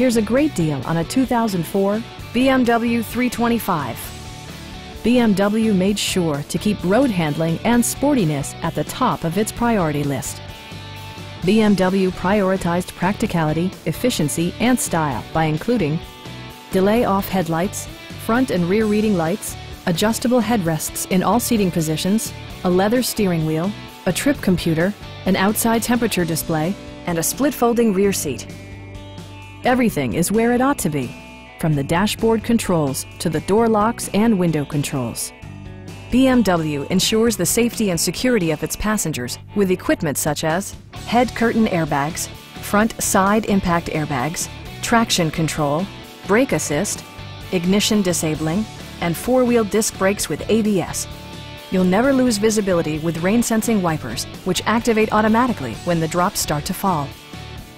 Here's a great deal on a 2004 BMW 325. BMW made sure to keep road handling and sportiness at the top of its priority list. BMW prioritized practicality, efficiency, and style by including delay off headlights, front and rear reading lights, adjustable headrests in all seating positions, a leather steering wheel, a trip computer, an outside temperature display, and a split folding rear seat. Everything is where it ought to be, from the dashboard controls to the door locks and window controls. BMW ensures the safety and security of its passengers with equipment such as head curtain airbags, front side impact airbags, traction control, brake assist, ignition disabling, and four-wheel disc brakes with ABS. You'll never lose visibility with rain-sensing wipers, which activate automatically when the drops start to fall.